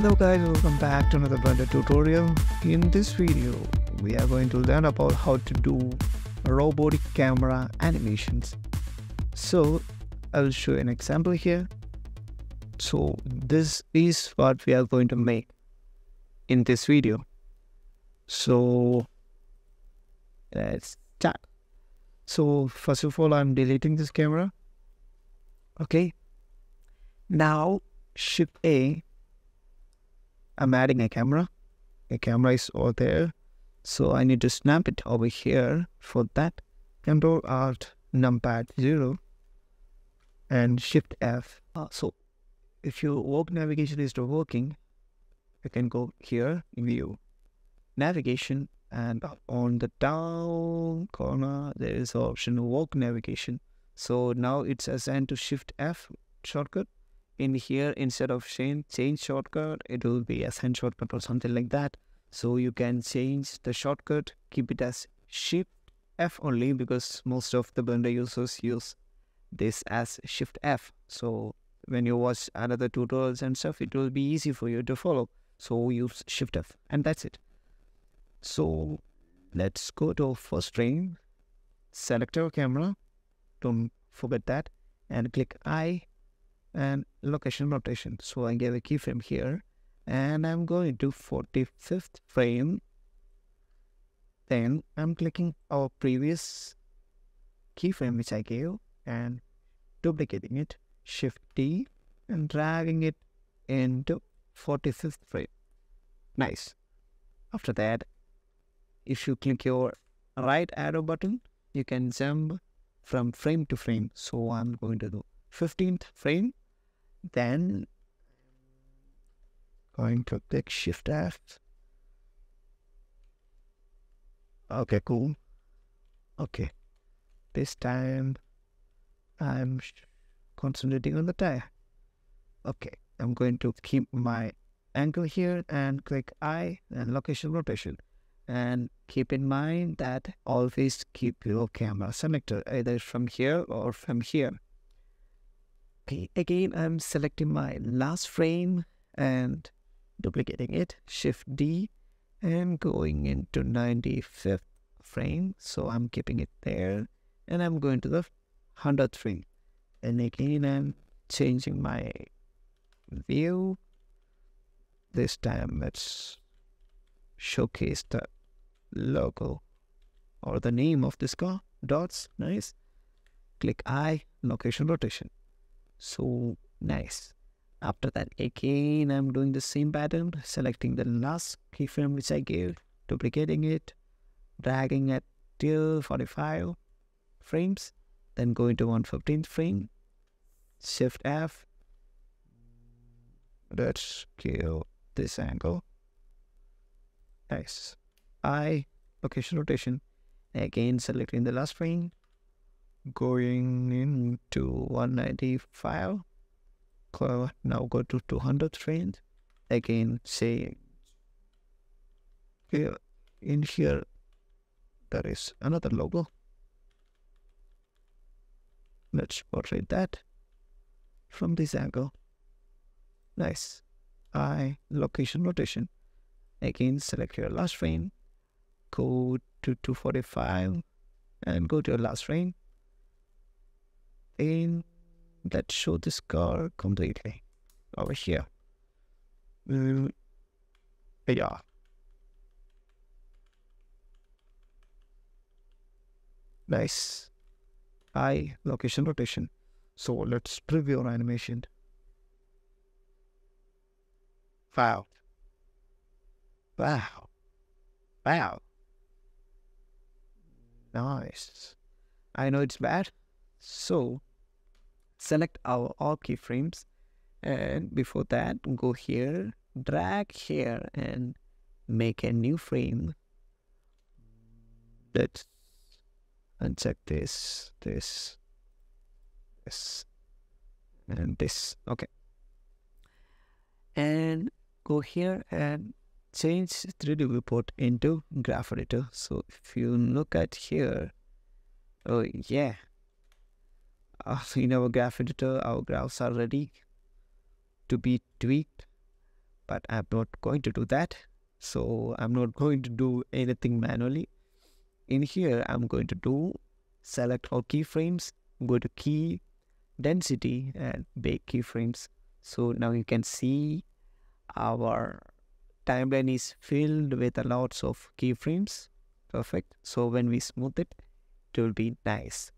Hello guys, welcome back to another Blender tutorial. In this video, we are going to learn about how to do robotic camera animations. So, I'll show you an example here. So, this is what we are going to make in this video. So, let's start. So, first of all, I'm deleting this camera. Okay. Now, Shift A I'm adding a camera. A camera is over there. So I need to snap it over here. For that, Control Alt Numpad 0 and Shift F. Uh, so if your walk navigation is not working, you can go here, View, Navigation, and on the down corner, there is option Walk Navigation. So now it's assigned to Shift F shortcut in here instead of change, change shortcut it will be assign shortcut or something like that. So you can change the shortcut keep it as shift f only because most of the blender users use this as shift f. So when you watch another tutorials and stuff it will be easy for you to follow. So use shift f and that's it. So let's go to first frame select our camera. Don't forget that and click i and location rotation. So I give a keyframe here and I'm going to 45th frame. Then I'm clicking our previous keyframe which I gave and duplicating it, Shift D and dragging it into 45th frame. Nice. After that, if you click your right arrow button, you can jump from frame to frame. So I'm going to do 15th frame then going to click Shift F. Okay, cool. Okay, this time I'm concentrating on the tire. Okay, I'm going to keep my angle here and click I and location rotation. And keep in mind that always keep your camera selected either from here or from here. Okay, again, I'm selecting my last frame and duplicating it, Shift D, and going into 95th frame. So I'm keeping it there, and I'm going to the 100th frame. And again, I'm changing my view. This time, let's showcase the logo or the name of this car. Dots, nice. Click I, location rotation. So nice. After that, again, I'm doing the same pattern, selecting the last keyframe which I gave, duplicating it, dragging it till 45 frames, then going to 115th frame, Shift F. Let's kill this angle. Nice. I location rotation. Again, selecting the last frame, going into 195 now go to 200 range. Again say here in here there is another logo. Let's portray that from this angle. Nice. I location rotation. Again select your last frame go to 245 and go to your last frame and let's show this car completely over here. Mm, yeah. Nice. I location rotation. So let's preview our animation. Wow. Wow. Wow. Nice. I know it's bad. So select our all keyframes and before that go here drag here and make a new frame. Let's uncheck this this this and this. Okay. And go here and change 3d viewport into graph editor. So if you look at here oh yeah uh, in our graph editor, our graphs are ready to be tweaked. but I'm not going to do that. So I'm not going to do anything manually. In here, I'm going to do select all keyframes, go to key, density and bake keyframes. So now you can see our timeline is filled with a lots of keyframes. Perfect. So when we smooth it, it will be nice.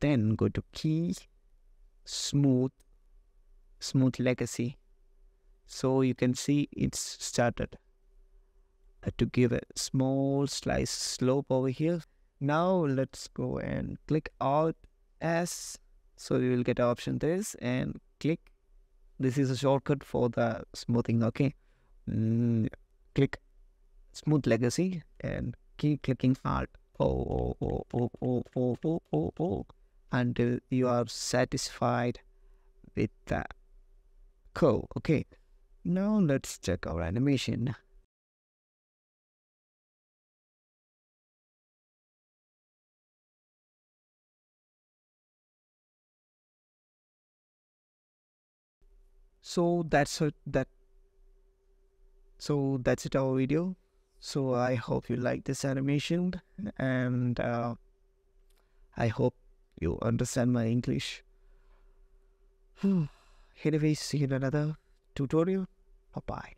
Then go to key, smooth, smooth legacy. So you can see it's started uh, to give a small slice slope over here. Now let's go and click Alt S. So you will get option this and click. This is a shortcut for the smoothing. Okay, mm, click smooth legacy and keep clicking Alt. Oh, oh, oh, oh, oh, oh, oh, oh, oh, until you are satisfied with the curve. Okay, now let's check our animation. so that's it that so that's it our video so i hope you like this animation and uh, i hope you understand my english. Anyways see you in another tutorial. Bye bye